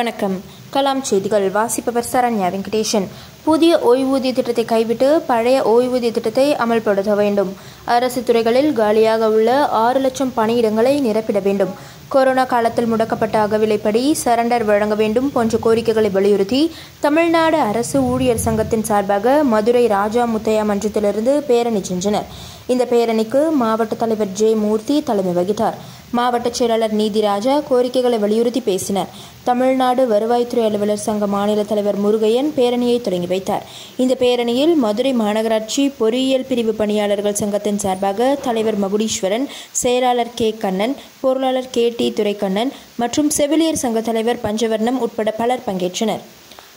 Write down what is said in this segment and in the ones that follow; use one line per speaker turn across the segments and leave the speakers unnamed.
வணக்கம். கலாம் செய்திகள். வாசிப்பவர் சரண்யா வெங்கடேஷன் புதிய ஓய்வூதிய திட்டத்தை கைவிட்டு பழைய ஓய்வூதிய திட்டத்தை அமல்படுத்த வேண்டும். அரசு துறைகளில் காலியாக உள்ள ஆறு லட்சம் பணியிடங்களை நிரப்பிட வேண்டும். கொரோனா காலத்தில் முடக்கப்பட்ட அகவிலைப்படி சரண்டர் வழங்க வேண்டும் போன்ற கோரிக்கைகளை வலியுறுத்தி தமிழ்நாடு அரசு ஊழியர் சங்கத்தின் சார்பாக மதுரை ராஜா முத்தையா மன்றத்திலிருந்து பேரணி சென்றனர். இந்த பேரணிக்கு மாவட்ட தலைவர் ஜே மூர்த்தி தலைமை வகித்தார். மாவட்ட செயலாளர் நீதிராஜா கோரிக்கைகளை வலியுறுத்தி பேசினர். தமிழ்நாடு வருவாய்த்துறை அலுவலர் சங்க மாநில தலைவர் முருகையன் பேரணியை தொடங்கி வைத்தார். இந்த பேரணியில் மதுரை மாநகராட்சி பொறியியல் பிரிவு பணியாளர்கள் சங்கத்தின் சார்பாக தலைவர் மகுடீஸ்வரன் செயலாளர் கே. கண்ணன் பொருளாளர் கே. டி. துரைக்கண்ணன் மற்றும் செவிலியர் சங்க தலைவர் பஞ்சவர்ணம் உட்பட பலர் பங்கேற்றனர்.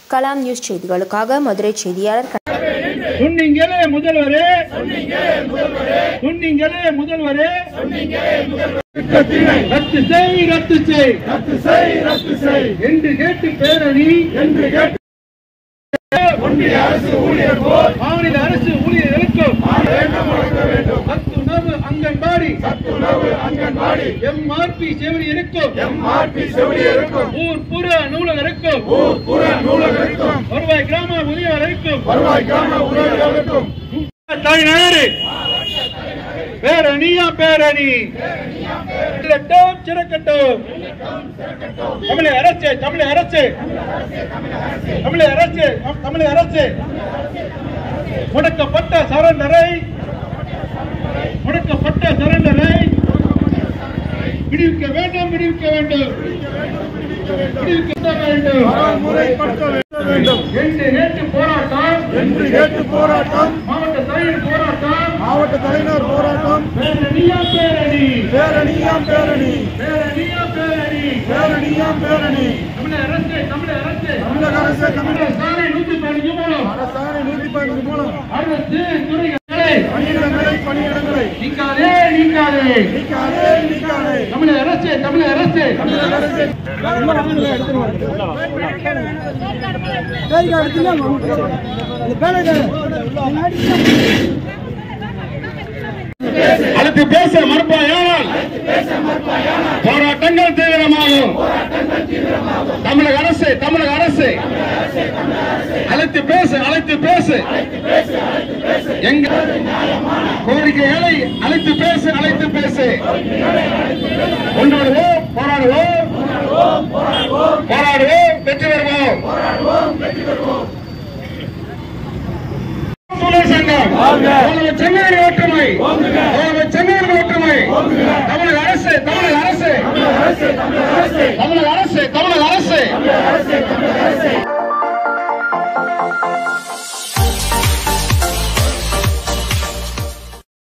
கலாம் நியூஸ் செய்திகளுக்காக மதுரை செய்தியாளர்
சொன்னீங்களே முதல்வரே. சொன்னீங்களே முதல்வரே. ரத்து செய் ரத்து செய்.
ரத்து செய் ரத்து செய்.
என்று கேட்டு பேரணி.
என்று கேட்டு ஒன்றிய அரசு ஊழியர் போல்.
மாநில அரசு ஊழியர்களுக்கும். சத்துணவு அங்கன்வாடி.
சத்துணவு அங்கன்வாடி.
எம்ஆர்பி செவிலியருக்கும்
எம்ஆர்பி செவிலியருக்கும்
ஊர் புற நூலகருக்கும்
ஊர் புற நூலகருக்கும்
வருவாய் கிராம உதவியாளருக்கும்
வருவாய் கிராம உதவியாளருக்கும்
தலைநகரு பேரணி பேரணி. சிறக்கட்டும் சிறக்கட்டும். தமிழக அரசு தமிழக அரசு. தமிழக அரசு தமிழக அரசு. முடக்கப்பட்ட சரண்டரை முடக்கப்பட்ட சரண்டரை விடுவிக்க வேண்டும் விடுவிக்க வேண்டும். விடுவிக்க வேண்டும்.
முறைப்படுத்த வேண்டும்.
என்று நேற்று போராட்டம்.
என்று கேட்டு போராட்டம்.
மாவட்ட தலைவர் போராட்டம்.
மாவட்ட தலைவர் போராட்டம்.
பேரணியா பேரணி.
பேரணியாம் பேரணி.
பேரணியா பேரணி.
பேரணியாம் பேரணி.
தமிழக அரசு தமிழக அரசு.
தமிழக அரசு தமிழக
சாலை நூத்தி பதினஞ்சு மூலம்.
அரசாணை நூத்தி பதினஞ்சு மூலம்.
அரசு துறைகளை
பணியிடங்களை பணியிடங்களை
நீக்காதே நீக்காதே.
நீக்காதே நீக்காதே
தமிழக அரசு தமிழக அரசு.
தமிழக அரசு
அழைத்து பேச மறுப்பாயானால் போராட்டங்கள் தீவிரமாகும். தமிழக அரசு தமிழக அரசு. அழைத்து பேசு அழைத்து பேசு. எங்க கோரிக்கைகளை அழைத்து பேசு அழைத்து பேசு. கொண்டாடுவோம் போராடுவோம். போராடுவோம் வெற்றி பெறுவோம். தொழில் சங்கம். முதல்வர் சென்னையின் ஒற்றுமை. முதல்வர் சென்னையின் ஒற்றுமை. தமிழக அரசு. தமிழக அரசு தமிழக அரசு. தமிழக அரசு